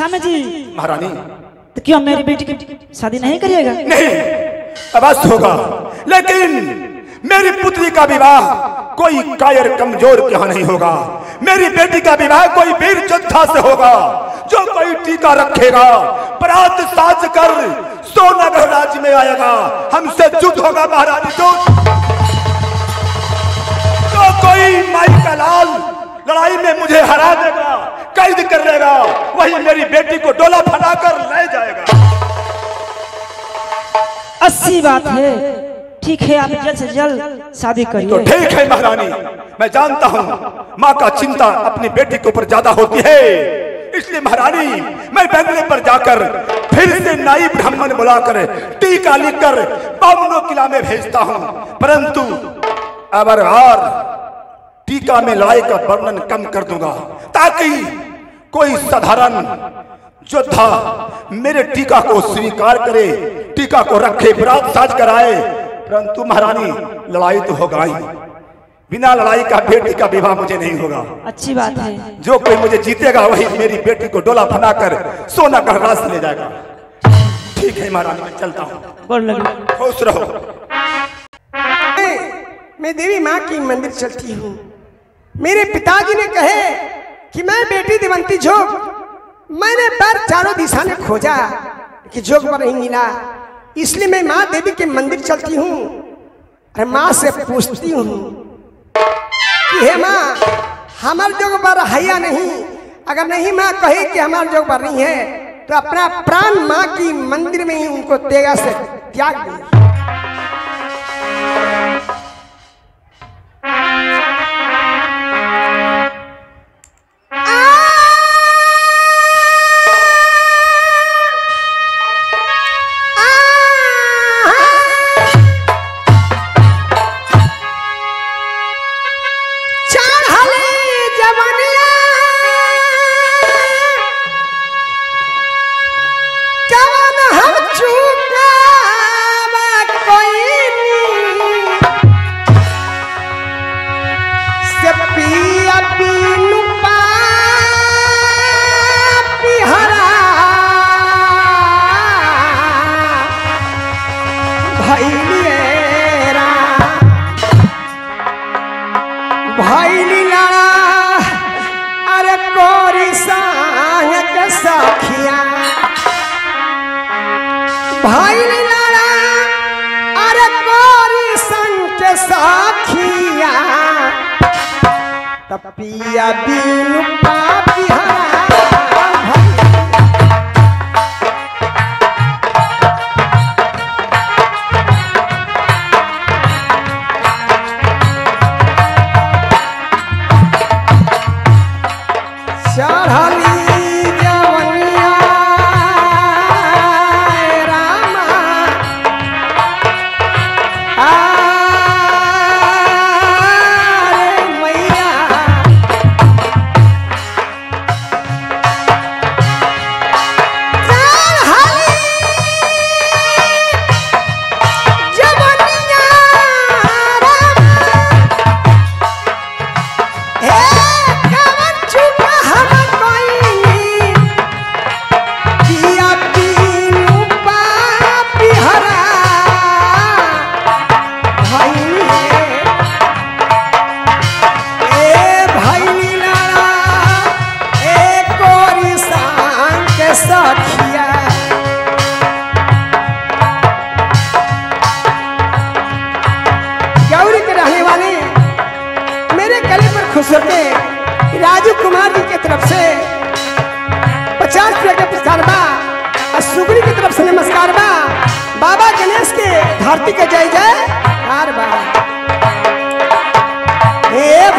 सामे जी। महारानी। तो क्यों मेरी बेटी की शादी नहीं करिएगा? नहीं। अवश्य होगा। लेकिन मेरी पुत्री का विवाह कोई कायर कमज़ोर के यहाँ नहीं होगा? मेरी बेटी का विवाह कोई वीर योद्धा से होगा जो कोई टीका रखेगा परात साज कर सोनगर राज्य में आएगा। हमसे युद्ध होगा महारानी युद्ध। जो कोई माई का लाल लड़ाई में मुझे हरा देगा कैद कर लेगा वही मेरी बेटी को डोला फटाकर ले जाएगा। अस्सी बात है। ठीक है आप जल्द से जल्द शादी तो करिए। ठीक है महारानी। मैं जानता हूँ माँ का चिंता अपनी बेटी के ऊपर ज़्यादा होती है। इसलिए महारानी मैं बंगले पर जाकर फिर से नाई ब्राह्मण बुलाकर टीका लिखकर बावनों किला में भेजता हूँ। परंतु अबर और टीका में लड़ाई का वर्णन कम कर दूँगा ताकि कोई साधारण योद्धा मेरे टीका को स्वीकार करे टीका को रखे बरात साज कराए। परंतु महारानी लड़ाई तो होगा ही बिना लड़ाई का बेटी का विवाह मुझे नहीं होगा। अच्छी बात है। जो कोई मुझे जीतेगा वही मेरी बेटी को डोला बनाकर सोना का रास ले जाएगा। ठीक है महारानी मैं चलता हूँ। खुश रहो। मैं मैं देवी माँ की मंदिर चलती हूँ। मेरे पिताजी ने कहे कि मैं बेटी दिवंती जोग, मैंने पर चारों दिशा में खोजा कि जोग पर नहीं मिला। इसलिए मैं माँ देवी के मंदिर चलती हूँ, और माँ से पूछती हूँ कि, हे माँ, हमारे जोग पर है या नहीं। अगर नहीं माँ कहे कि हमारे जोग पर नहीं है तो अपना प्राण माँ की मंदिर में ही उनको तेगा से त्याग दिया। तपिया बिनु पापी हरा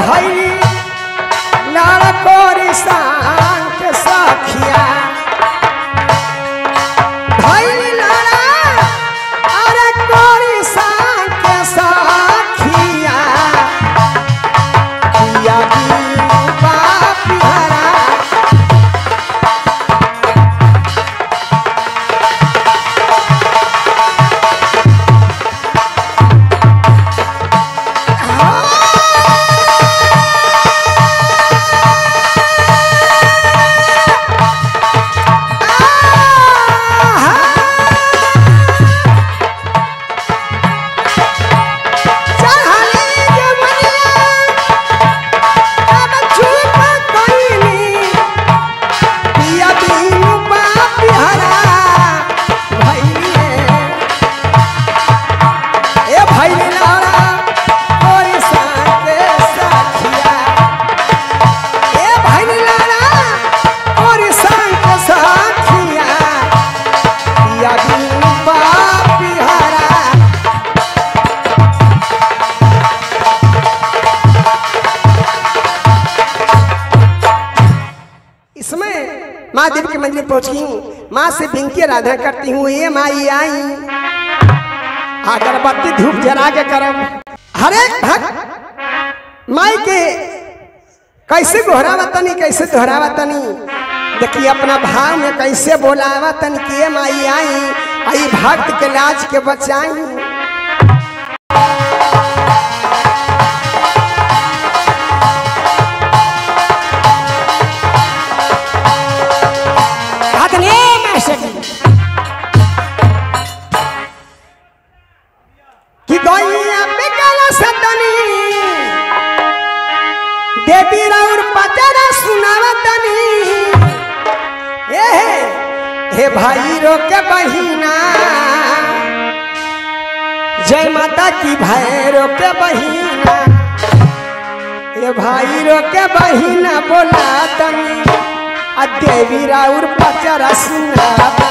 हे भाई लाड़ से विनती राधा करती हूँ ये माई आई। अगरबत्ती धूप जला के करब हरेक भक्त, माई के कैसे गोहरावा तनी कैसे दोहरावा तनी देखिए, अपना भाव में कैसे बोलावा तन कि ये माई आई। आई भक्त के लाज के बचाई। देवी राउर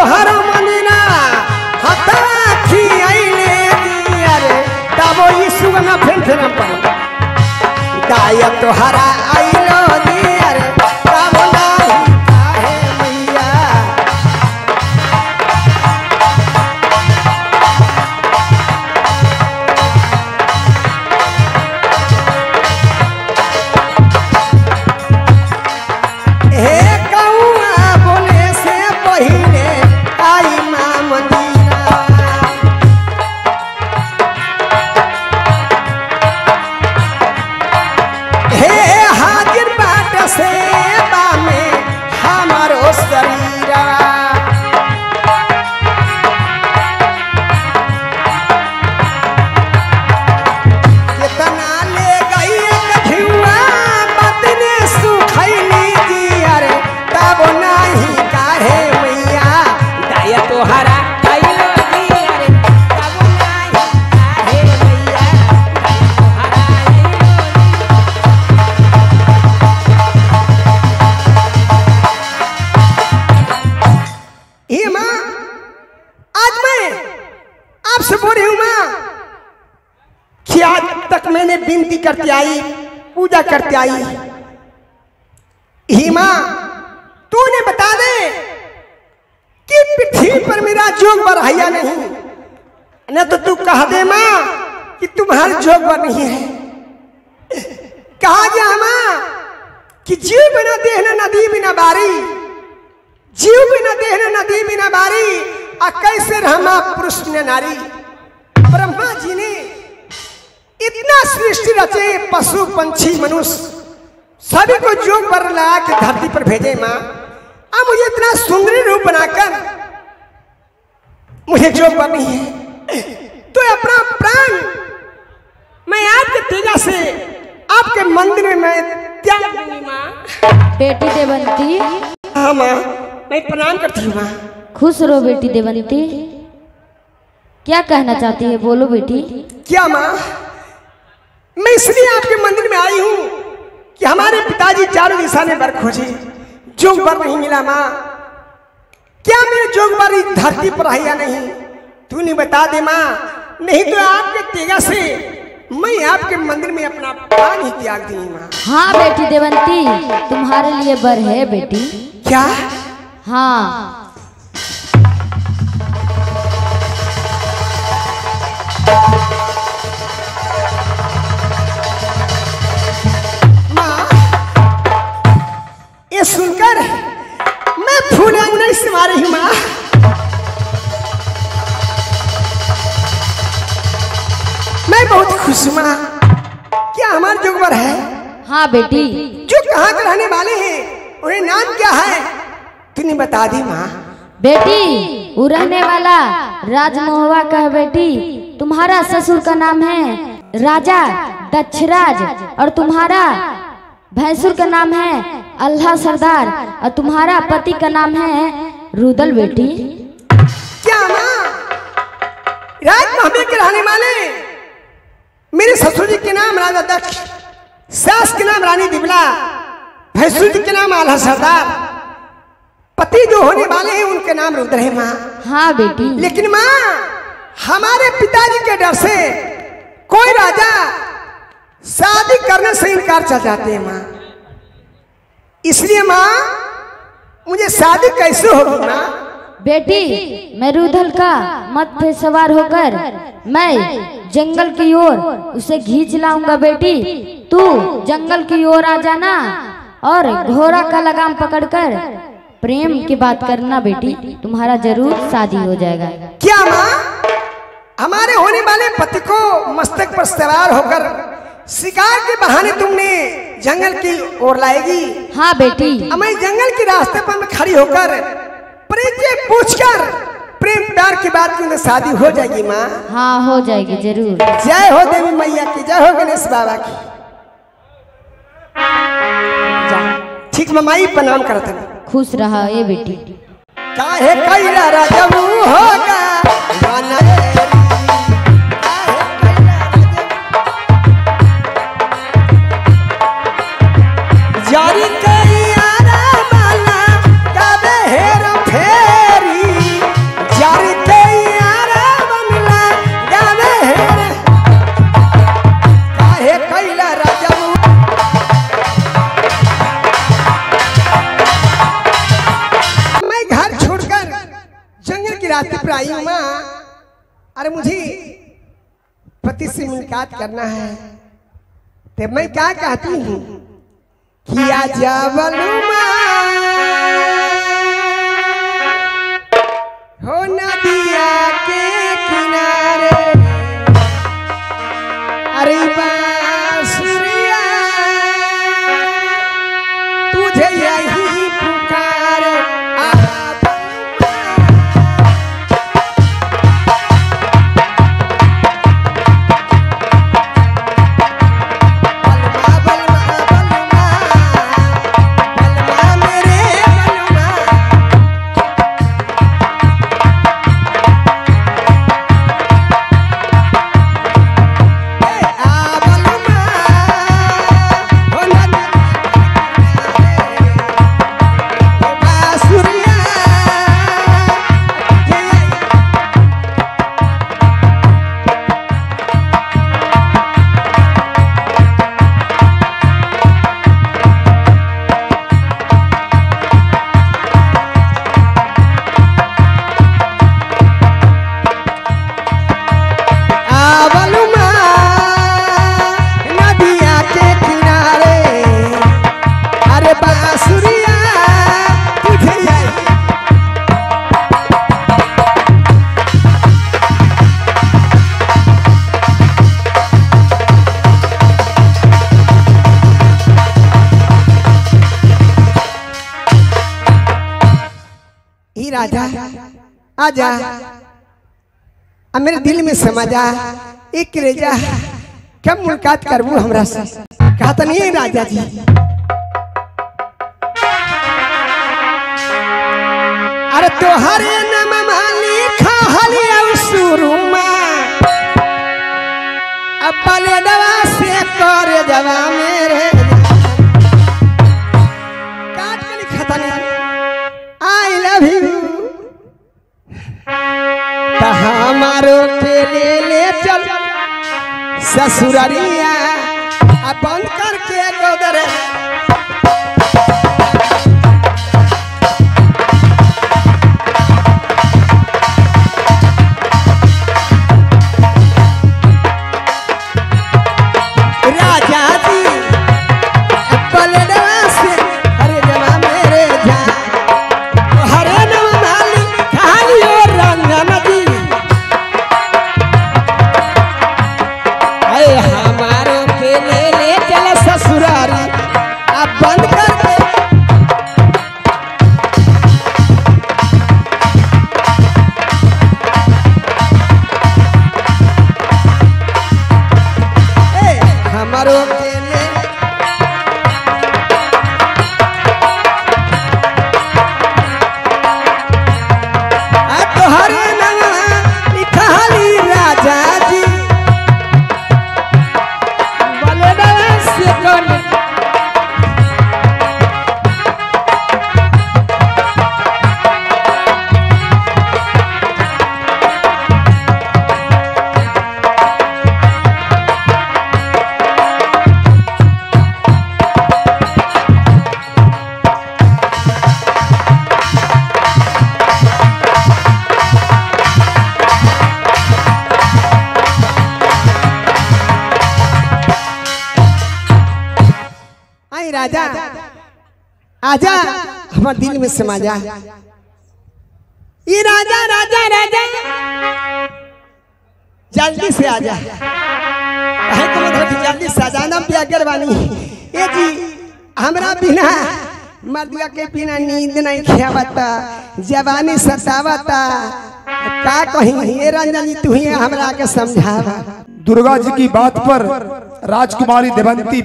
तोहर मनीना हथवा खियाइले दिया रे तब ई सुगना फेन फेन पा दाय तोहरा आइलो विनती करते आई, पूजा करते आई। ही माँ तूने बता दे कि पृथ्वी पर मेरा जोग बढ़ाया नहीं। न तो तू कह दे माँ कि तुम्हारे जोग पर नहीं है। कहा गया माँ कि जीव बिना देह न नदी बिना बारी। जीव बिना देह न नदी बिना बारी, आ कैसे रहमा पुरुष न नारी। ने इतना सृष्टि रचे पशु पंछी मनुष्य। सभी को जो पर लगा के धरती पर भेजे माँ। अब मुझे इतना सुंदरी रूप बनाकर मुझे जोग करनी है। तो अपना प्राण मैं आपके तेजा से आपके मंदिर में मैं त्याग दूँगी माँ। बेटी देवंती। हाँ माँ मैं प्रणाम करती हूँ माँ। खुश रहो बेटी देवंती। क्या कहना चाहती है बोलो बेटी। क्या माँ? मैं इसलिए आपके मंदिर में आई हूँ कि हमारे पिताजी चारों दिशा में बर खोजे। जोग बर नहीं मिला माँ। क्या मेरे जोग बर इस धरती पर है या नहीं? तू नहीं बता दे माँ। नहीं तो आपके तेगा से मैं आपके मंदिर में अपना प्राण ही त्याग दी माँ। हाँ बेटी देवंती तुम्हारे लिए बर है बेटी। क्या? हाँ। माँ ये सुनकर मैं फूल अंगने से मारी हूँ माँ। मैं बहुत खुश हूँ माँ। क्या हमारे जोगवर है? हाँ बेटी। जो कहाँ के रहने वाले हैं उन्हें नाम क्या है? तूने बता दी माँ। बेटी वो रहने वाला राजमोहवा का है बेटी तुम्हारा ससुर का नाम है राजा दक्षराज और तुम्हारा भैंसुर का नाम है अल्लाह सरदार और तुम्हारा पति का नाम है रुदल बेटी। क्या माँ? राज के रहने वाले मेरे ससुर जी के नाम राजा दक्ष सास के नाम रानी दिबला भैंसुर जी के नाम आल्हा सरदार। पति जो होने वाले हैं उनके नाम रुद्र है माँ। हाँ बेटी। लेकिन माँ हमारे पिताजी के डर से कोई राजा शादी करने से इनकार चल जाते हैं माँ। इसलिए माँ मुझे शादी कैसे होगी माँ बेटी मैं रुदल का मत पे सवार होकर मैं जंगल की ओर उसे खींच लाऊँगा बेटी। तू जंगल की ओर आ जाना और घोड़ा का लगाम पकड़कर प्रेम की बात करना बेटी। तुम्हारा ज़रूर शादी हो जाएगा। क्या माँ? हमारे होने वाले पति को मस्तक पर सवार होकर शिकार के बहाने तुमने जंगल की ओर लाएगी। हाँ बेटी। मैं जंगल के रास्ते पर खड़ी होकर परिचय पूछकर प्रेम प्यार की बात की शादी हो जाएगी माँ। हाँ हो जाएगी ज़रूर। जय हो देवी मैया की जय हो गणेश बाबा की। ठीक ममाई प्रणाम करते खुश रहा ये बेटी। काहे कैला राजबू होगा? मुलाकात करना है। तो मैं क्या कहती हूँ? किया जावलू। आजा। अब मेरे दिल में समा जा। एक रेजा कब मुलाकात करबू हमरा से? कहा तो नहीं राजा जी। अरे तोहरे नाम मालिक हलिया सुरुमा। अब पले दवा से करे जवा ससुररिया आ आई राजा। आजा हमारे दिल में समा जा। ये राजा राजा राजा। जल्दी से आजा कहे तो मतलब जल्दी से आजा अगरवानी ये जी हमरा बिना मर्दिया के बिना नींद नहीं खेवता जवानी सतावता। का कहीं ये रंजन तू ही हमरा के समझावा? दुर्गा जी की बात पर राजकुमारी देवंती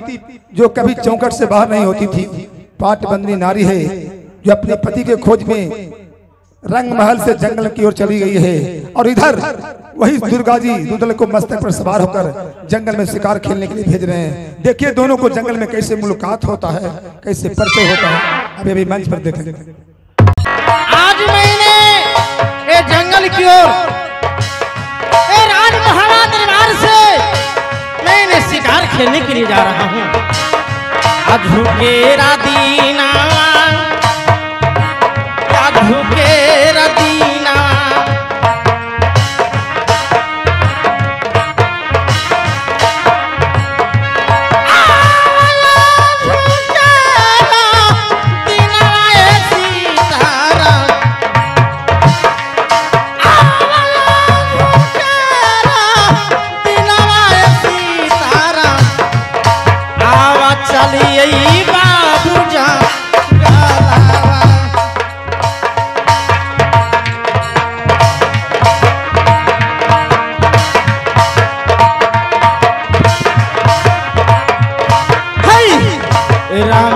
जो कभी चौकट से बाहर नहीं होती थी, पाटबंदी नारी है, जो अपने पति के खोज में रंग महल से जंगल की ओर चली गई है। और इधर वही दुर्गा जी दुदल को मस्तक पर सवार होकर जंगल में शिकार खेलने के लिए भेज रहे हैं। देखिए दोनों को जंगल में कैसे मुलाकात होता है, कैसे परिचय होता है अभी अभी मंच पर देखेंगे। आज मैंने ये जंगल की ओर शिकार खेलने के लिए जा रहा हूँ। अधुकेरा दीना अधुकेरा राम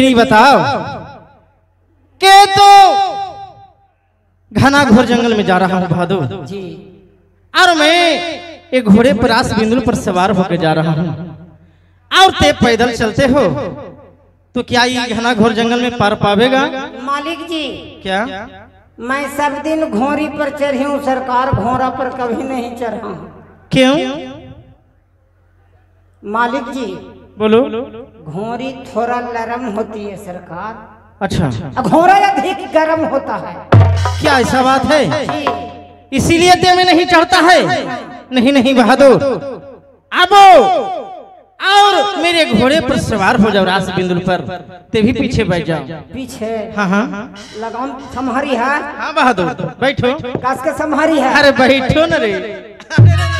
लेकिन ये बताओ के तो घना घोर जंगल में जा रहा हूँ भादो और मैं एक घोड़े पर रास बिंदुल पर सवार होकर जा रहा हूँ। और ते पैदल चलते हो तो क्या ये घना घोर जंगल में पार पावेगा? मालिक जी। क्या? मैं सब दिन घोड़ी पर चढ़ी हूँ सरकार घोड़ा पर कभी नहीं चढ़ा क्यों? मालिक जी बोलो। घोड़ी थोड़ा नरम होती है सरकार। अच्छा। घोड़ा अधिक गर्म होता है। क्या ऐसा बात है? इसीलिए ते में नहीं चढ़ता है। नहीं नहीं बहादुर। अब और मेरे घोड़े पर सवार हो जाओ रास बिंदुल पर। ते भी पीछे बैठ जाओ। पीछे। हाँ हाँ। लगाम संहारी है हाँ बहादुर। बैठो। कस के संहारी है। अरे बैठो न रे।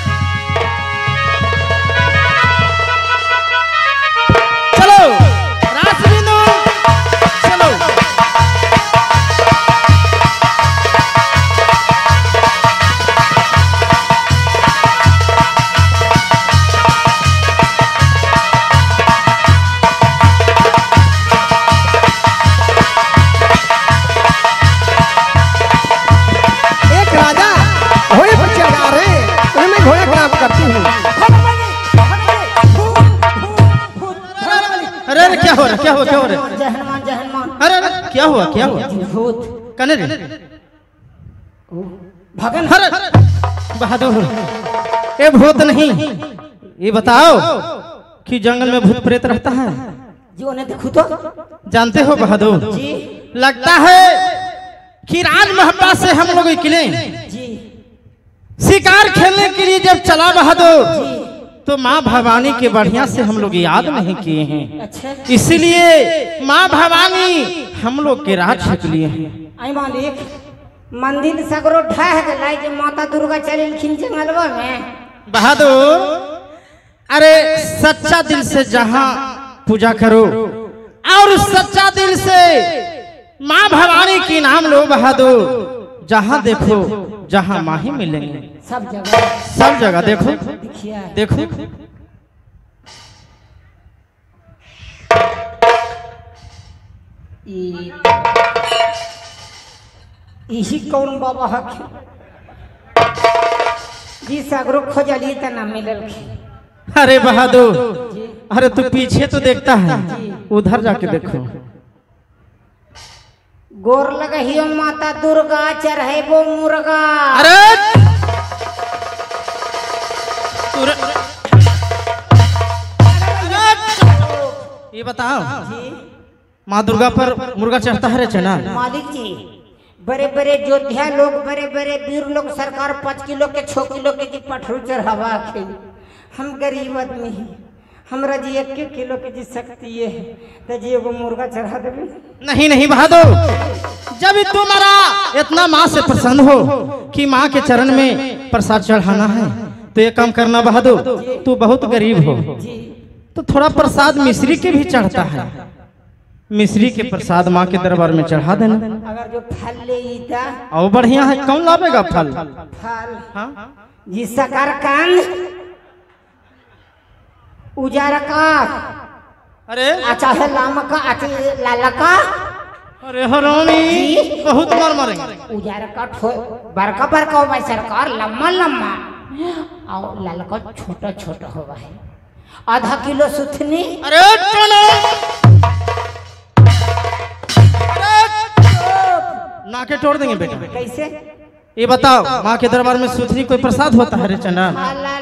क्या हुआ? क्या हुआ भूत कने रे भगन बहादुर। ये भूत नहीं ये बताओ कि जंगल में भूत प्रेत रहता है? जी देखो तो। जानते हो बहादुर? लगता है कि राजमहल से हम लोग निकले शिकार खेलने के लिए जब चला बहादुर तो माँ भवानी के बढ़िया से हम लोग याद नहीं किए हैं। इसलिए माँ भवानी हम लोग के राज लिए हैं। मंदिर सगरो ढह गलाई जे माता दुर्गा चलिलखिन जंगलवा में। बहादुर अरे सच्चा दिल से जहाँ पूजा करो। और सच्चा दिल से माँ भवानी की नाम लो बहादुर। जहाँ देखो जहाँ माही मिलेंगे। सब जगह। सब जगह देखो। देखो। यही कौन बाबा हक जी सगरो खोजली त ना मिलल अरे बहादुर अरे तू पीछे तो देखता है। उधर जाके देखो। गोर लगहियो माता दुर्गा चढ़ेबो मुर्गा। अरे! ये बताओ माँ दुर्गा पर मुर्गा चढ़ता है चना मालिक जी बड़े बड़े योद्धा लोग बड़े बड़े वीर लोग सरकार पाँच किलो के छः किलो के जी पठरू चढ़ावा हम गरीब आदमी हैं। हमरा जी एक किलो के जी शक्ति है। तो जी एगो मुर्गा चढ़ा देबे। नहीं नहीं बहादुर। जब तुम्हारा इतना माँ से प्रसन्न हो कि माँ के चरण में प्रसाद चढ़ाना है। तो ये काम करना बहादुर तू बहुत गरीब हो। तो थोड़ा प्रसाद मिश्री के भी चढ़ता है। मिश्री के प्रसाद माँ के दरबार में चढ़ा देना। अगर जो फल ले और बढ़िया है कौन लावेगा फल? फल। हाँ? जी शकरकंद उजर का अरे। आ चाहे लाम का चाहे लाल का। अरे हरामी बहुत मार मारेंगे। उजर का ठो बड़का होगा है सरकार लंबा लंबा और लाल का छोटा छोटा है। आधा किलो सुथनी। अरे चलो। नाके तोड़ देंगे बेटा। कैसे? ये बताओ माँ के दरबार में सुथनी कोई प्रसाद होता है रे चना ला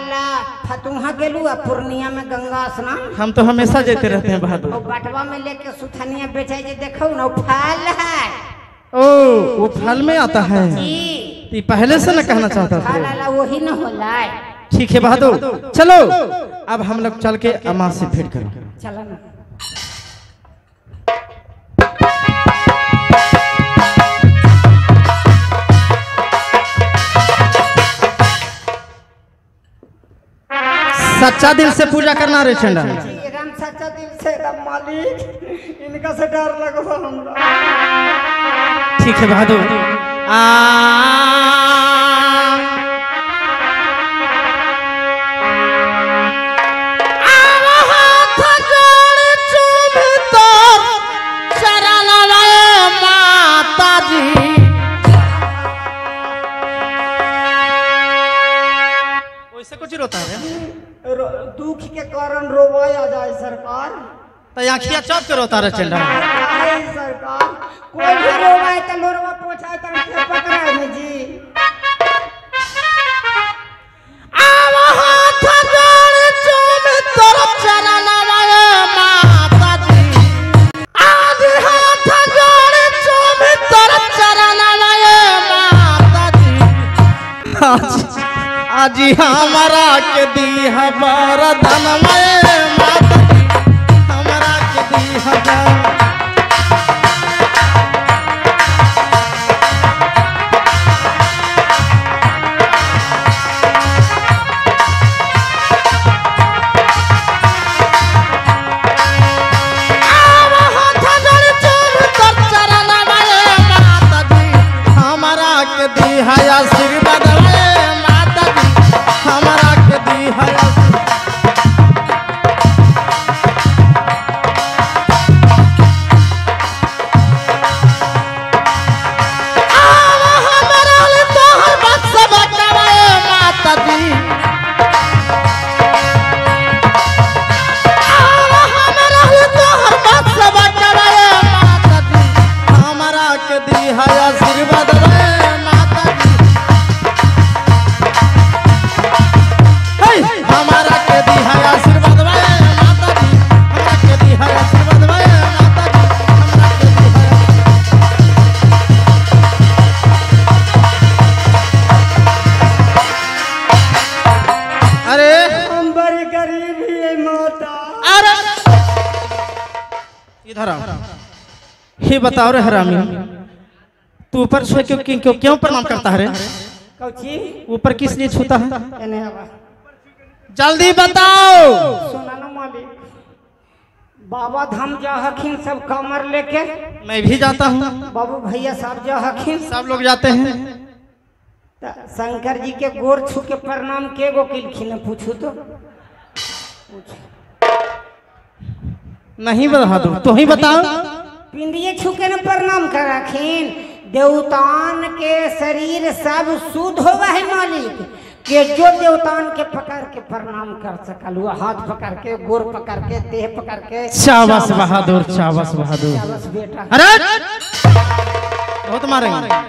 फतुहा गेलू आ पूर्णिया में गंगा स्नान? हम तो हमेशा जाते रहते हैं बहादुर। और बटवा में लेके सुथनिया बेचे जे देखो ना फल है। ओ वो फल में आता है। जी। तो ये पहले से न कहना चाहता था। वही न होला ठीक है बहादुर। चलो। अब हम लोग चल के अम्मा से भेंट करो। चलो ना। सच्चा दिल से पूजा करना रे चंडा। राम सच्चा दिल से राम मालिक। इनका से डर लगो हमरा। ठीक है बहादुर। आ कारण रोवाया जाए सरकार। तो आखिया चौक के रोता रहे चंडा काहे सरकार कोई भी रोवाए तो लोरवा पोछाए तो के पकड़ा में जी। आज आजी हमारा के दी हमारा धन में माता हमारा के दी हमारा बताओ रे हरामी। तू ऊपर छुए क्यों क्यों क्यों क्यों प्रणाम करता है रे? ऊपर किस लिए छूता है? जल्दी बताओ। बाबा धाम जा हखिन सब कमर लेके। मैं भी जाता हूँ। बाबू भैया साहब जा हखिन। सब लोग जाते हैं। शंकर जी के गोर छू के प्रणाम के गो किलखिन पूछू तो। नहीं बता दो तो ही बताओ। पिंडिये छुके न प्रणाम करखिन। देवतान के शरीर सब शुद्ध होगा है मालिक। के जो देवतान के पकड़ के प्रणाम कर सकल हुआ हाथ पकड़ के गोर पकड़ के देह पकड़ के। चावस बहादुर चावस बहादुर। बेटा। अरे बहुत मारेंगे।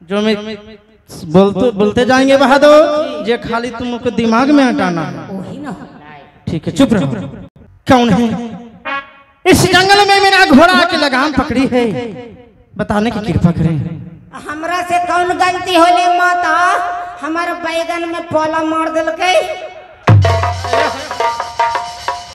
जो मैं बोलते बोलते जाएँगे बहादुर ये खाली तुमको दिमाग में हटाना है। ठीक है चुप रहो। कौन है? इस जंगल में मेरा घोड़ा के लगाम पकड़ी है। बताने की कृपा करें। हमरा से कौन गलती होली माता? हमारे बैगन में पोला मार दिल गई